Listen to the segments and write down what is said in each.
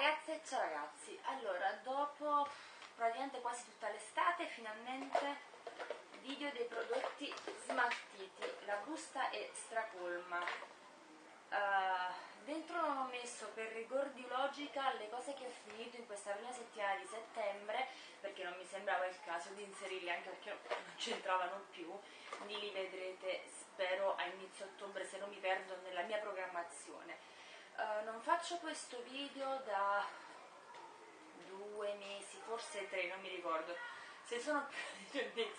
ragazze, ciao ragazzi. Allora, dopo praticamente quasi tutta l'estate, finalmente video dei prodotti smaltiti. La busta è stracolma. Uh, dentro non ho messo per rigor di logica le cose che ho finito in questa prima settimana di settembre perché non mi sembrava il caso di inserirli anche perché non c'entravano più li vedrete spero a inizio ottobre se non mi perdo nella mia programmazione uh, non faccio questo video da due mesi forse tre non mi ricordo se sono più di due mesi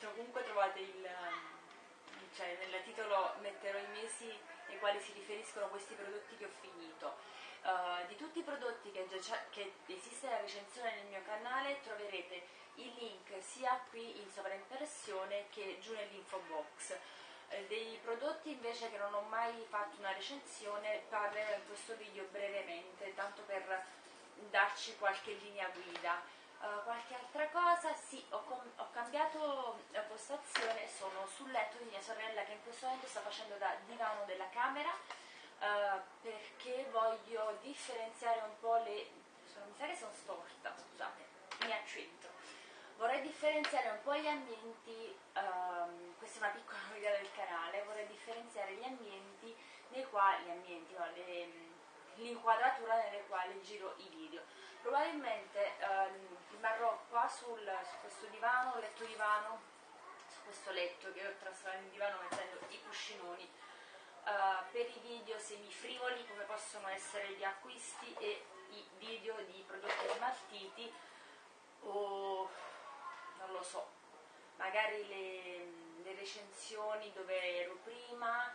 comunque trovate il cioè nel titolo metterò i mesi ai quali si riferiscono questi prodotti che ho finito. Uh, di tutti i prodotti che, che esiste la recensione nel mio canale troverete il link sia qui in sovraimpressione che giù nell'info box. Uh, dei prodotti invece che non ho mai fatto una recensione parlerò in questo video brevemente, tanto per darci qualche linea guida. Uh, qualche altra cosa, sì, ho, ho, cambiato la postazione, sono sul letto di mia sorella che in questo momento sta facendo da divano della camera uh, perché voglio differenziare un po' le... Mi sa che sono storta, scusate, mi accentro. Vorrei differenziare un po' gli ambienti, um, questa è una piccola novità del canale, vorrei differenziare gli ambienti nei quali, gli ambienti, no, l'inquadratura nelle quali giro i video. Probabilmente ehm, rimarrò qua sul, su questo divano, letto divano, su questo letto che ho trasformato in divano mettendo i cuscinoni uh, per i video semifrivoli come possono essere gli acquisti e i video di prodotti smaltiti o non lo so, magari le, le recensioni dove ero prima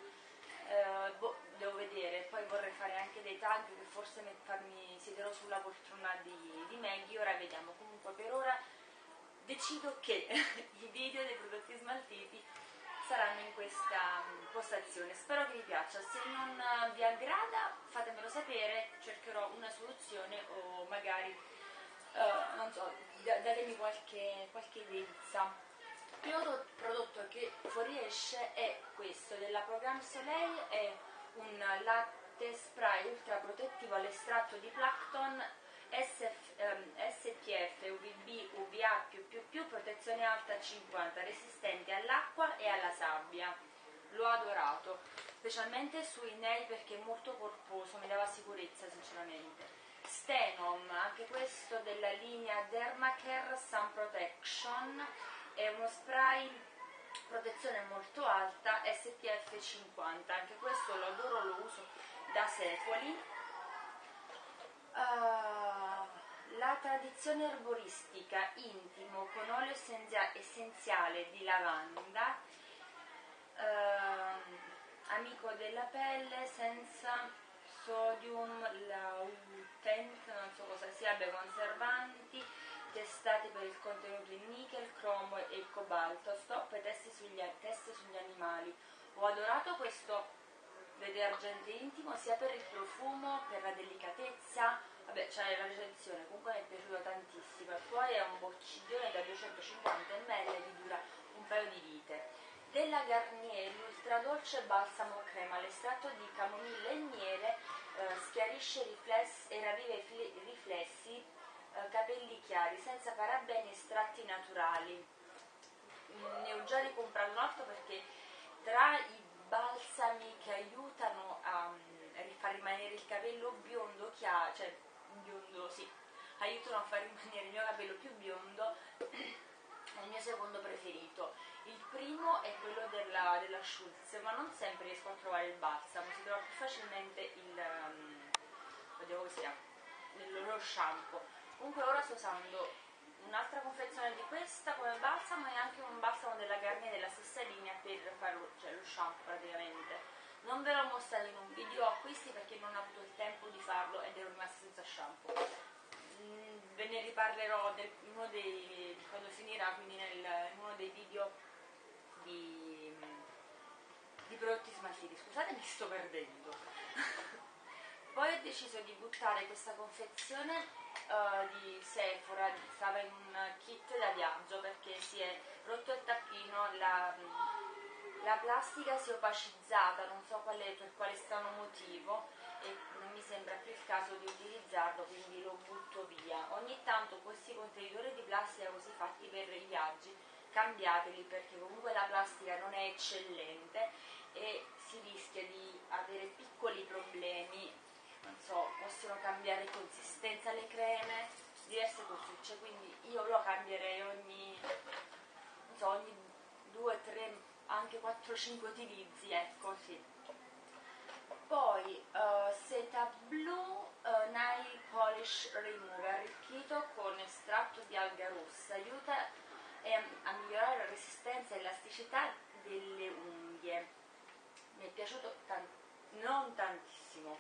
eh, boh, devo vedere, poi vorrei fare anche dei tag che forse farmi, siederò sulla poltrona di, di Maggie, ora vediamo, comunque per ora decido che i video dei prodotti smaltiti saranno in questa mm, postazione, spero che vi piaccia, se non vi aggrada fatemelo sapere, cercherò una soluzione o magari, uh, non so, datemi qualche, qualche idea primo prodotto che fuoriesce è questo della Programme Soleil, è un latte spray ultra protettivo all'estratto di plankton SF, um, SPF, UVB, UVA+++, protezione alta 50, resistente all'acqua e alla sabbia. L'ho adorato, specialmente sui nei perché è molto corposo, mi dava sicurezza sinceramente. Stenom, anche questo della linea Dermacare Sun Protection, è uno spray protezione molto alta SPF 50 anche questo lo adoro lo uso da secoli. Uh, la tradizione erboristica intimo con olio essenziale di lavanda. Uh, amico della pelle senza sodium lautent non so cosa sia beh conservanti testati per il contenuto in nickel, cromo e cobalto, stop e test sugli, test sugli animali. Ho adorato questo detergente intimo sia per il profumo, per la delicatezza, vabbè c'è la recensione, comunque mi è piaciuto tantissimo e poi è un bottiglione da 250 ml che dura un paio di vite. Della Garnier l'ultra dolce balsamo crema, l'estratto di camomilla e miele eh, schiarisce riflessi e ravviva i riflessi eh, capelli chiari, senza parabeni estratti naturali. Ne ho già ricomprato un altro perché tra i balsami che aiutano a, a far rimanere il capello biondo chiaro, cioè biondo, sì, aiutano a far rimanere il mio capello più biondo, è il mio secondo preferito. Il primo è quello della, della Schultz, ma non sempre riesco a trovare il balsamo, si trova più facilmente il, um, chiama, lo shampoo. Comunque ora sto usando un'altra confezione di questa come balsamo e anche un balsamo della Garnier della stessa linea per fare lo, cioè lo shampoo praticamente. Non ve l'ho mostrato in un video acquisti perché non ho avuto il tempo di farlo ed ero rimasta senza shampoo. Mm, ve ne riparlerò uno dei, quando finirà quindi nel, in uno dei video di, di prodotti smaltiti scusate mi sto perdendo. Poi ho deciso di buttare questa confezione uh, di Sephora, stava in un kit da viaggio perché si è rotto il tappino, la, la plastica si è opacizzata, non so quale, per quale strano motivo e non mi sembra più il caso di utilizzarlo quindi lo butto via. Ogni tanto questi contenitori di plastica così fatti per i viaggi cambiateli perché comunque la plastica non è eccellente e si rischia di avere piccoli problemi. Non so, possono cambiare consistenza le creme diverse cosucce quindi io lo cambierei ogni so, ogni 2, 3, anche 4-5 utilizzi ecco sì. Poi uh, seta blu uh, nail polish remover arricchito con estratto di alga rossa. Aiuta a migliorare la resistenza e elasticità delle unghie mi è piaciuto tan non tantissimo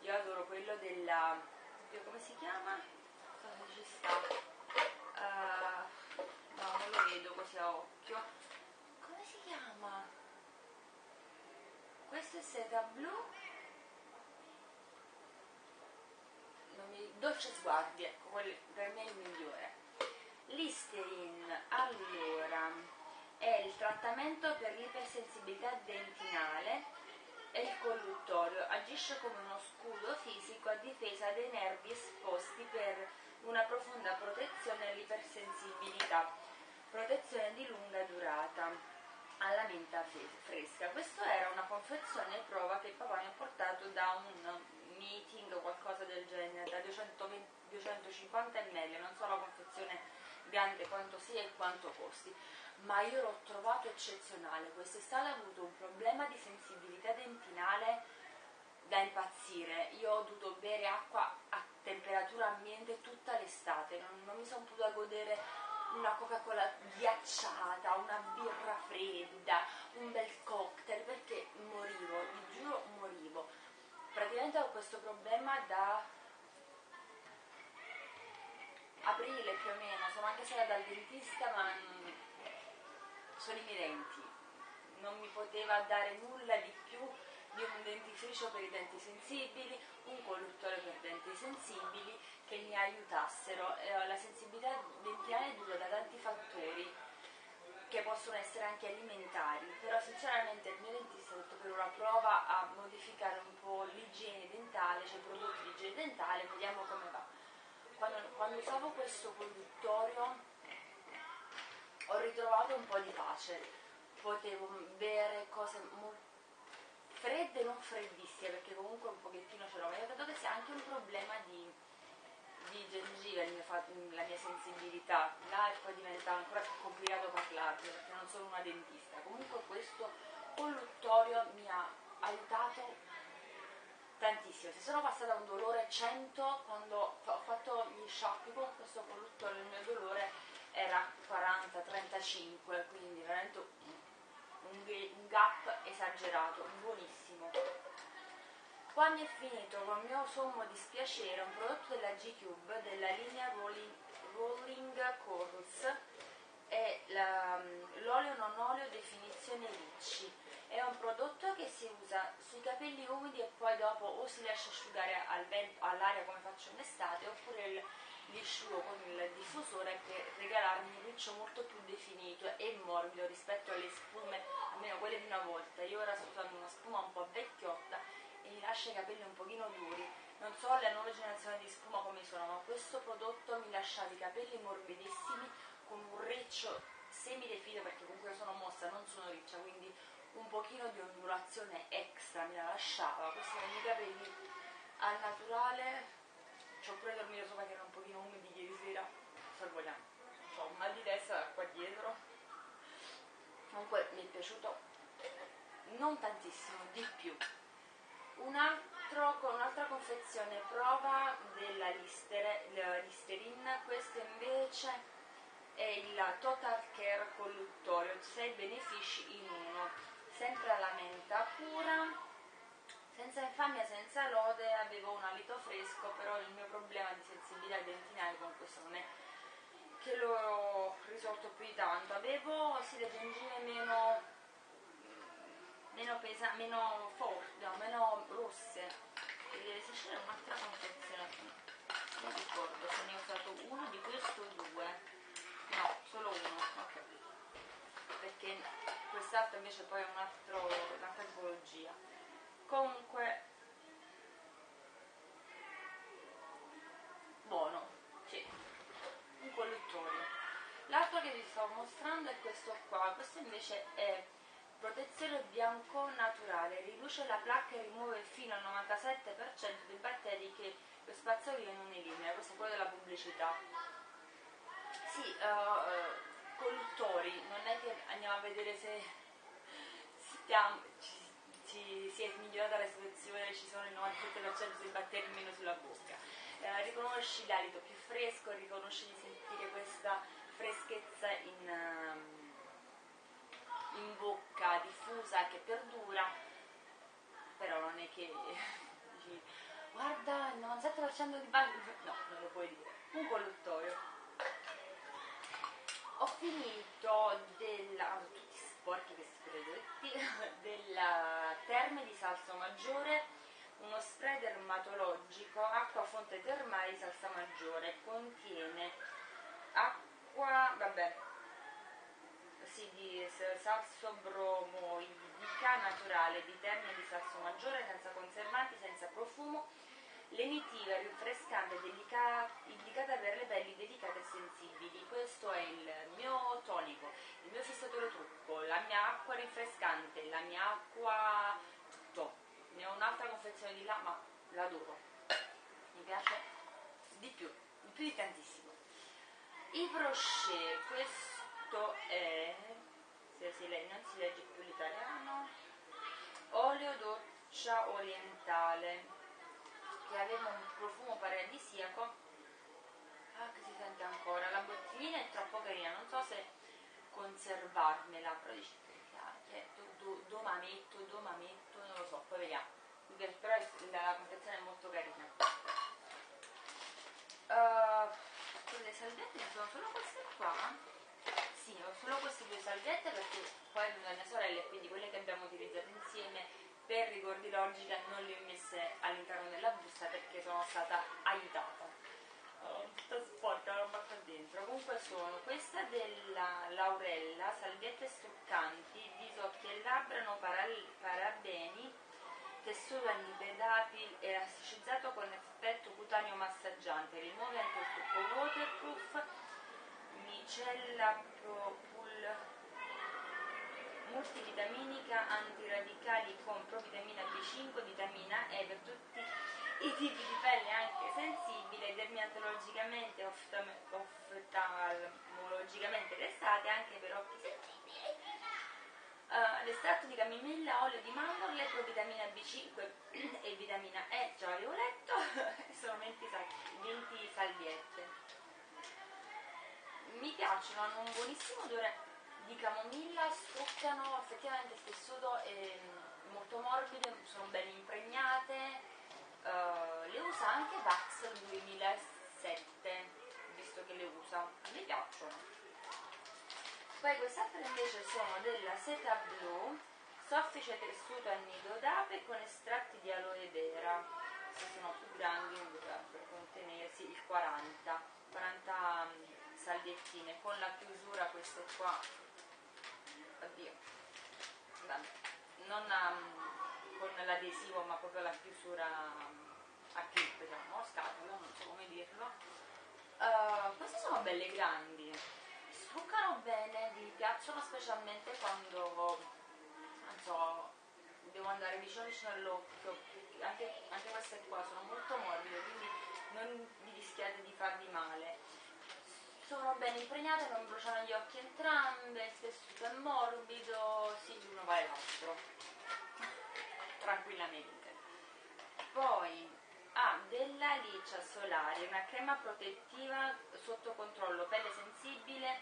io adoro quello della oddio, come si chiama? cosa ci sta? Uh, no non lo vedo così a occhio come si chiama? questo è seta blu mi, dolce sguardi, ecco, per me è il migliore. Listerin, allora, è il trattamento per l'ipersensibilità dentinale e il colluttorio, agisce come uno scudo fisico a difesa dei nervi esposti per una profonda protezione all'ipersensibilità, protezione di lunga durata alla menta fresca. Questa era una confezione prova che papà mi ha portato da un meeting o qualcosa del genere, da 220, 250 ml, non so la confezione grande quanto sia e quanto costi, ma io l'ho trovato eccezionale. Quest'estate ho avuto un problema di sensibilità dentinale da impazzire. Io ho dovuto bere acqua a temperatura ambiente tutta l'estate, non, non mi sono potuta godere una Coca-Cola ghiacciata, una birra fredda, un bel cocktail, perché morivo, vi giuro morivo praticamente ho questo problema da aprile più o meno, sono anche stata dal dentista ma sono i miei denti, non mi poteva dare nulla di più di un dentifricio per i denti sensibili, un colluttore per denti sensibili che mi aiutassero. La sensibilità dentinale dura da tanti fattori che possono essere anche alimentari, però sinceramente il mio dentista ha detto per ora prova a modificare un po' l'igiene dentale, cioè i prodotti di igiene dentale, vediamo come va. Quando, quando usavo questo conduttorio ho ritrovato un po' di pace, potevo bere cose molto fredde, non freddissime, perché comunque un pochettino ce l'ho, ma io credo che sia anche un problema di di gengive la mia sensibilità, là e poi diventa ancora più complicato parlarne perché non sono una dentista. Comunque questo colluttorio mi ha aiutato tantissimo. Se sono passata un dolore 100 quando ho fatto gli sciacqui con questo colluttorio il mio dolore era 40-35, quindi veramente un gap esagerato, buonissimo. Qua mi è finito con mio sommo dispiacere un prodotto della G-Cube della linea Rolling, Rolling Curls è l'olio non olio definizione ricci è un prodotto che si usa sui capelli umidi e poi dopo o si lascia asciugare al all'aria come faccio in estate oppure il, li asciugo con il diffusore per regalarmi un riccio molto più definito e morbido rispetto alle spume almeno quelle di una volta io ora sto usando una spuma un po' vecchiotta e mi lascia i capelli un pochino duri. Non so le nuove generazioni di spuma come sono, ma questo prodotto mi lasciava i capelli morbidissimi con un riccio semi-definito perché comunque sono mossa, non sono riccia, quindi un pochino di ondulazione extra mi la lasciava. Questi sono i capelli al naturale, ci ho pure dormito sopra che erano un pochino umidi ieri sera, se vogliamo. Ho un mal di testa qua dietro. Comunque mi è piaciuto non tantissimo, di più un altro, con un'altra confezione prova della Listerin, questo invece è il Total Care colluttorio, 6 benefici in uno, sempre alla menta pura, senza infamia, senza lode, avevo un alito fresco, però il mio problema di sensibilità dentinale con questo non è che l'ho risolto più di tanto, avevo sì le gengive meno meno, pesa, meno forti, no, meno rosse. Se c'era un'altra confezione, non ricordo se ne ho usato uno di questo o due. No, solo uno, ok. Perché WhatsApp invece poi è un altro, un'altra tipologia. Comunque, buono, sì, un colluttore. L'altro che vi sto mostrando è questo qua, questo invece è protezione bianco naturale, riduce la placca e rimuove fino al 97% dei batteri che lo spazzolino non elimina, questo è quello della pubblicità. Sì, eh, eh, uh, uh, colluttori, non è che andiamo a vedere se stiamo, ci, ci, si è migliorata la situazione, ci sono il 97% dei batteri meno sulla bocca. Uh, riconosci l'alito più fresco, riconosci di sentire questa freschezza in, um, in bocca diffusa che perdura, però non è che dici guarda il 97% di bagno, no, non lo puoi dire, un colluttorio. Ho finito della, tutti sporchi questi prodotti, della Terme di Salso Maggiore, uno spray dermatologico, acqua fonte termale di salsa maggiore, contiene acqua, vabbè, sì, di salso bromoidica naturale di Terme di Salso Maggiore, senza conservanti, senza profumo, lenitiva, rinfrescante, delica, indicata per le pelli delicate e sensibili. Questo è il mio tonico, il mio fissatore trucco, la mia acqua rinfrescante, la mia acqua tutto. Ne ho un'altra confezione di là, ma l'adoro. Mi piace di più, di più di tantissimo. I brochet, questo è, se si legge, non si legge più l'italiano, olio doccia orientale che aveva un profumo paradisiaco. Ah che si sente ancora. La bottiglina è troppo carina non so se conservarmela però dice che do, do, domametto domametto non lo so poi vediamo. Però la confezione è molto carina. Uh, le salviette sono solo queste qua? Sì, ho solo queste due salviette perché poi è una mia sorella e quindi quelle che abbiamo utilizzato insieme per ricordi logica non le ho messe all'interno della busta perché sono stata aiutata. Oh, tutta sporca roba qua dentro. Comunque sono questa della Laurella salviette struccanti viso occhi e labbra no parabeni tessuto anipedapil elasticizzato con effetto cutaneo massaggiante. Rimuove anche il trucco waterproof micella pro pull multivitaminica antiradicali con provitamina B5, vitamina E per tutti i tipi di pelle anche sensibile, dermatologicamente, oftalmologicamente testate anche per occhi sensibili. Uh, l'estratto di camomilla, olio di mandorle, provitamina B5 e vitamina E, già l'avevo letto, sono 20, 20 salviette. Mi piacciono, hanno un buonissimo odore di camomilla struccano effettivamente il tessuto è molto morbide, sono ben impregnate, uh, le usa anche Vax 2007, visto che le usa, me piacciono. Poi quest'altra invece sono della Seta Blu, soffice tessuto a nido d'ape con estratti di aloe vera, se sono più grandi dovrebbero contenersi. Il 40, 40 salviettine. Con la chiusura queste qua Vabbè. non um, con l'adesivo ma proprio la chiusura um, a clip diciamo, scatola, non so come dirlo. Uh, queste sono belle grandi. Struccano bene, mi piacciono specialmente quando non so devo andare vicino vicino all'occhio. Anche, anche queste qua sono molto morbide quindi non vi rischiate di farvi male sono ben impregnate, non bruciano gli occhi entrambe, il tessuto è morbido, sì, l'uno vale l'altro, tranquillamente. Poi ha ah, della Licia Solari, una crema protettiva sotto controllo pelle sensibile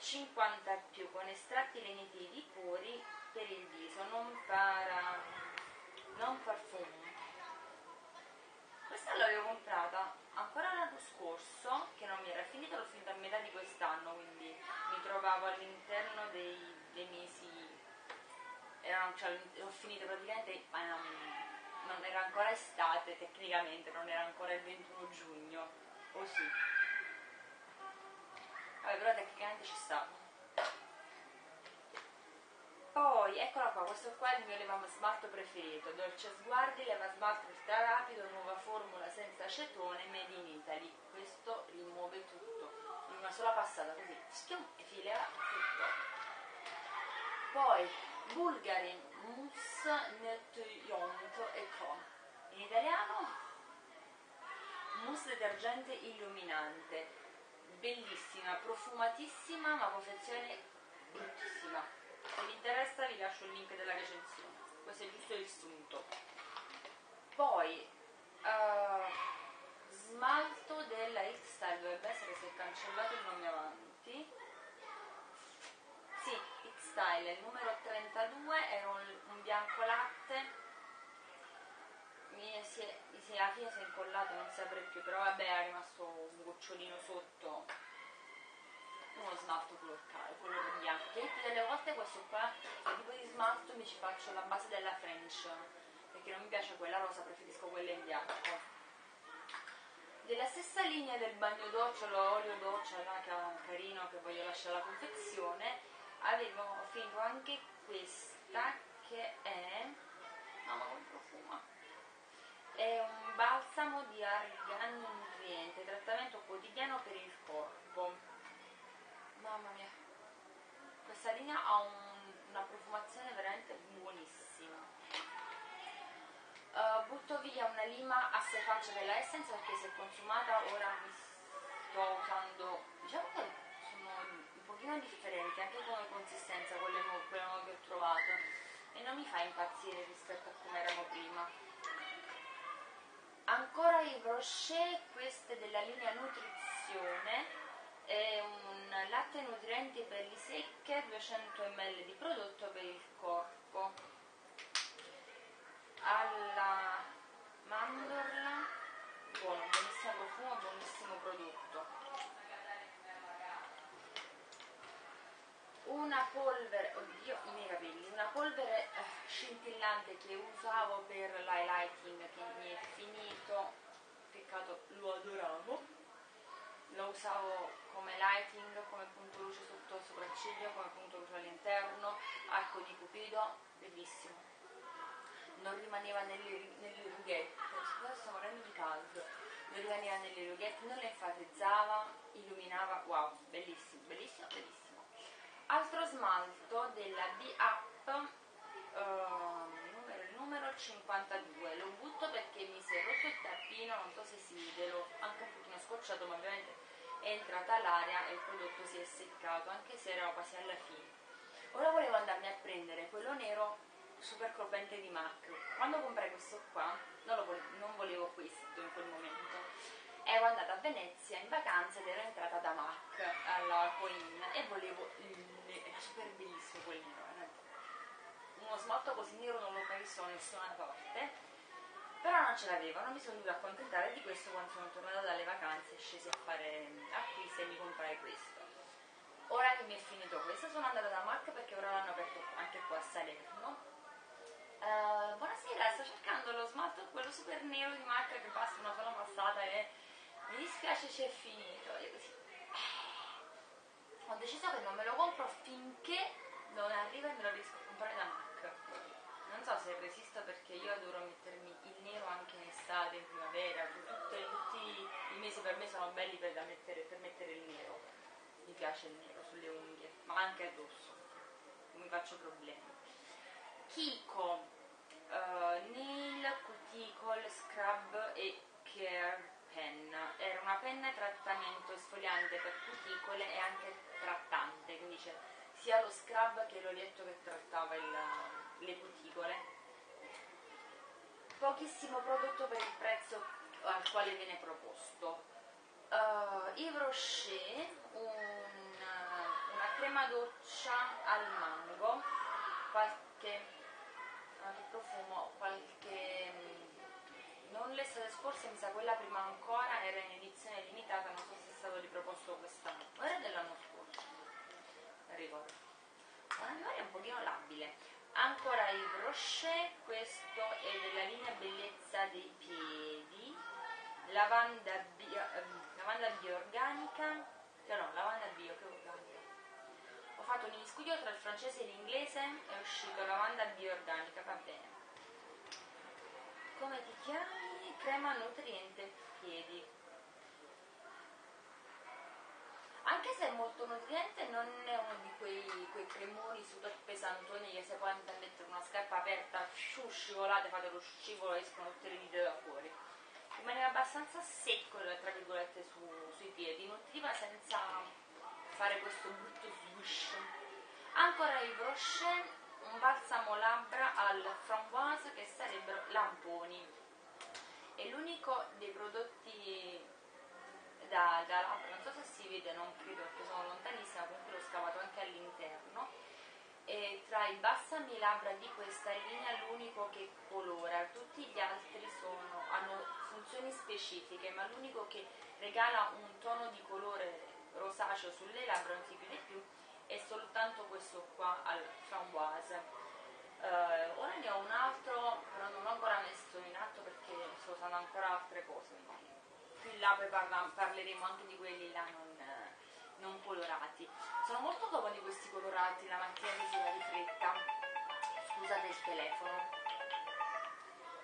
50 più con estratti lenitivi puri per il viso, non para, non parfumo. Questa l'avevo comprata ancora l'anno scorso, che non mi era finito, l'ho finito a metà di quest'anno, quindi mi trovavo all'interno dei, dei mesi, erano, cioè, ho finito praticamente, ma non, non era ancora estate tecnicamente, non era ancora il 21 giugno, o sì. Vabbè, però tecnicamente ci stavo. Poi eccola qua questo qua è il mio leva smalto preferito Dolce Sguardi leva smalto ultra rapido nuova formula senza acetone made in Italy. Questo rimuove tutto in una sola passata così. Schium, e filera tutto. Poi Bulgari Mousse Nettoyant e Co in italiano mousse detergente illuminante. Bellissima, profumatissima ma confezione bruttissima se vi interessa vi lascio il link della questo è giusto il sunto poi uh, smalto della X-Style dovrebbe essere se cancellato il nome avanti. Sì, X-Style, il numero 32 era un, un bianco latte. Mi si è, si, alla fine si è incollato non si apre più però vabbè è rimasto un gocciolino sotto uno smalto color, color bianco che delle volte questo qua il tipo di smalto mi ci faccio la base della French perché non mi piace quella rosa preferisco quella in bianco. Della stessa linea del bagno doccia l'olio doccia là, carino che voglio lasciare alla confezione avevo finito anche questa che è mamma come profuma. È un balsamo di argan nutriente trattamento quotidiano per il corpo mamma mia. Questa linea ha un, una profumazione veramente buonissima. Uh, butto via una lima a sei facce della Essence perché si è consumata ora mi sto usando diciamo che sono un pochino differenti anche come consistenza nuove, quelle nuove che ho trovato. E non mi fa impazzire rispetto a come erano prima. Ancora i Rocher queste della linea nutrizione è un latte nutrienti pelli secche 200 ml di prodotto per il corpo. Alla mandorla buono, buonissimo profumo, buonissimo prodotto. Una polvere, oddio i miei capelli, una polvere eh, scintillante che usavo per l'highlighting che mi è finito, peccato lo adoravo lo usavo come lighting, come punto luce sotto il sopracciglio, come punto luce all'interno, arco di cupido, bellissimo. Non rimaneva nelle, nelle rughette, scusate sto morendo di caldo, non rimaneva nelle rughette, non le enfatizzava, illuminava, wow, bellissimo, bellissimo, bellissimo. Altro smalto della B-Up, uh, numero, il numero 52, lo butto perché mi si è rotto il tappino, non so se si vede, l'ho anche un pochino scocciato, ma ovviamente è entrata l'aria e il prodotto si è seccato, anche se era quasi alla fine. Ora volevo andarmi a prendere quello nero super cropente di MAC. Quando comprai questo qua, non, volevo, non volevo questo in quel momento, ero andata a Venezia in vacanza ed ero entrata da MAC alla Coin e volevo il era super bellissimo quel nero. Uno smalto così nero non l'ho visto da nessuna parte però non ce l'avevo, non mi sono dovuta accontentare di questo quando sono tornata dalle vacanze e scesi a fare acquisti e mi comprai questo. Ora che mi è finito questo sono andata da Mac perché ora l'hanno aperto anche qua a Salerno. Uh, buonasera, sto cercando lo smalto quello super nero di Mac che basta una sola passata e mi dispiace c'è finito io così. Ho deciso che non me lo compro finché non arriva e me lo riesco a comprare da Mac non so se resisto perché io adoro mettermi il nero anche in estate, in primavera, tutte, tutti i mesi per me sono belli per, mettere, per mettere il nero, mi piace il nero sulle unghie, ma anche addosso, non mi faccio problemi. Kiko, uh, Nail Cuticle Scrub e Care Pen, era una penna trattamento esfoliante per cuticole e anche trattante, quindi c'è sia lo scrub che l'olietto che trattava il, le cuticole. Pochissimo prodotto per il prezzo al quale viene proposto. Uh, Yves Rocher, un, una crema doccia al mango, qualche, qualche profumo, qualche non l'estate scorsa, mi sa quella prima ancora, era in edizione limitata, non so se è stato riproposto quest'anno, era dell'anno scorso, non ricordo. Una memoria un pochino labile. Brochet, questo è della linea bellezza dei piedi, lavanda bio, eh, lavanda bio organica, cioè no, lavanda bio che organica, ho fatto un miscuglio tra il francese e l'inglese è uscito lavanda bioorganica va bene. Come ti chiami? crema nutriente piedi anche se è molto nutriente non è uno di quei, quei cremoni super pesantoni che se poi andate a mettere una scarpa aperta sciù, scivolate, fate lo scivolo e escono tutte le dita da fuori. Rimaneva abbastanza secco tra virgolette su, sui piedi nutriva senza fare questo brutto swish. Ancora il brochet un balsamo labbra al framboise che sarebbero lamponi. È l'unico dei prodotti da, da labbra, non so se si vede, non credo perché sono lontanissima, comunque l'ho scavato anche all'interno. E tra i balsami labbra di questa linea l'unico che colora, tutti gli altri sono, hanno funzioni specifiche, ma l'unico che regala un tono di colore rosaceo sulle labbra, non si di più, è soltanto questo qua al framboise. Uh, ora ne ho un altro, però non l'ho ancora messo in atto perché sto usando ancora altre cose più in là poi parla, parleremo anche di quelli là non, non, colorati. Sono molto comodi questi colorati la mattina si va di fretta. Scusate il telefono.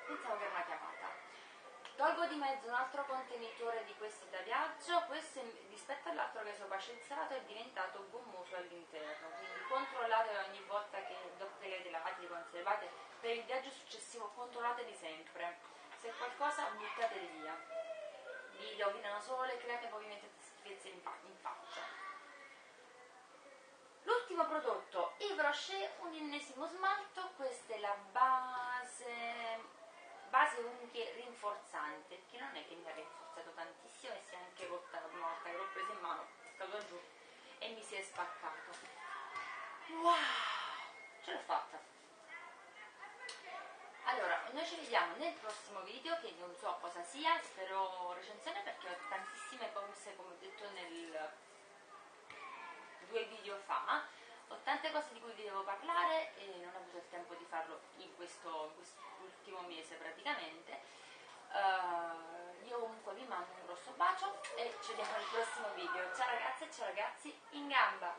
Pensavo che era una chiamata. Tolgo di mezzo un altro contenitore di questi da viaggio, questo rispetto all'altro che sopra scenzato è diventato gommoso all'interno, quindi controllate ogni volta che dopo che le lavate, li conservate, per il viaggio successivo controllateli sempre, se qualcosa buttateli via vi rovinano solo e poi vi mettete schifezze in, in faccia. L'ultimo prodotto, Yves Rocher, un ennesimo smalto, questa è la base, base unghie rinforzante, che non è che mi ha rinforzato tantissimo e si è anche rotta una volta che l'ho presa in mano, è stato giù e mi si è spaccato. Wow! Ce l'ho fatta! Allora, noi ci vediamo nel prossimo video che non so cosa sia, spero recensione perché ho tantissime cose come ho detto nel due video fa, ho tante cose di cui vi devo parlare e non ho avuto il tempo di farlo in questo, in quest'ultimo mese praticamente. Uh, io comunque vi mando un grosso bacio e ci vediamo nel prossimo video. Ciao ragazze e ciao ragazzi in gamba!